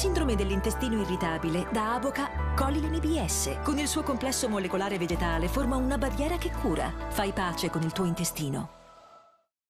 sindrome dell'intestino irritabile, da Avoca Colilin IBS. Con il suo complesso molecolare vegetale forma una barriera che cura. Fai pace con il tuo intestino.